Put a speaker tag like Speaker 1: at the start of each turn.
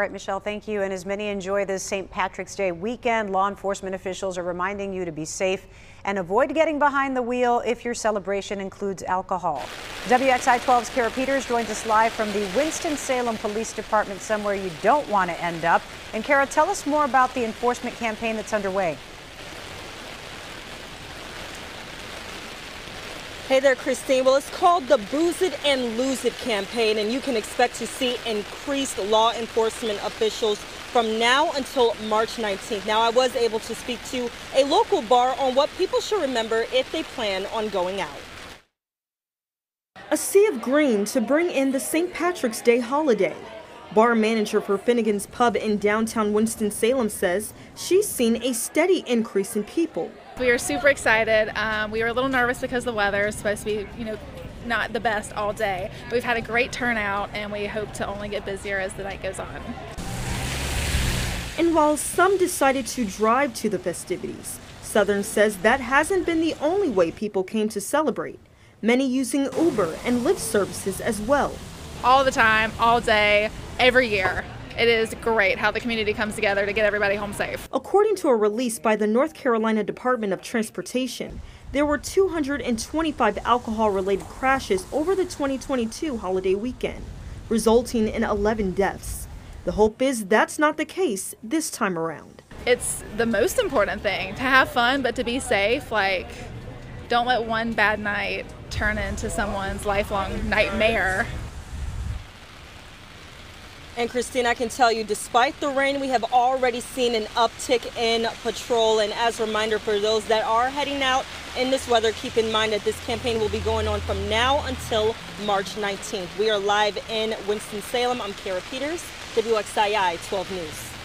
Speaker 1: All right, Michelle, thank you. And as many enjoy this St. Patrick's Day weekend, law enforcement officials are reminding you to be safe and avoid getting behind the wheel if your celebration includes alcohol. WXII 12's Kara Peters joins us live from the Winston-Salem Police Department, somewhere you don't want to end up. And Kara, tell us more about the enforcement campaign that's underway.
Speaker 2: Hey there, Christine. Well, it's called the Booze It and Lose It campaign, and you can expect to see increased law enforcement officials from now until March 19th. Now, I was able to speak to a local bar on what people should remember if they plan on going out. A sea of green to bring in the St. Patrick's Day holiday. Bar manager for Finnegan's Pub in downtown Winston-Salem says she's seen a steady increase in people.
Speaker 3: We are super excited. Um, we were a little nervous because the weather is supposed to be, you know, not the best all day. But we've had a great turnout and we hope to only get busier as the night goes on.
Speaker 2: And while some decided to drive to the festivities, Southern says that hasn't been the only way people came to celebrate. Many using Uber and Lyft services as well.
Speaker 3: All the time, all day, every year. It is great how the community comes together to get everybody home safe.
Speaker 2: According to a release by the North Carolina Department of Transportation, there were 225 alcohol related crashes over the 2022 holiday weekend, resulting in 11 deaths. The hope is that's not the case this time around.
Speaker 3: It's the most important thing to have fun, but to be safe. Like, don't let one bad night turn into someone's lifelong nightmare.
Speaker 2: And Christine, I can tell you, despite the rain, we have already seen an uptick in patrol. And as a reminder for those that are heading out in this weather, keep in mind that this campaign will be going on from now until March 19th. We are live in Winston-Salem. I'm Kara Peters, WXII 12 News.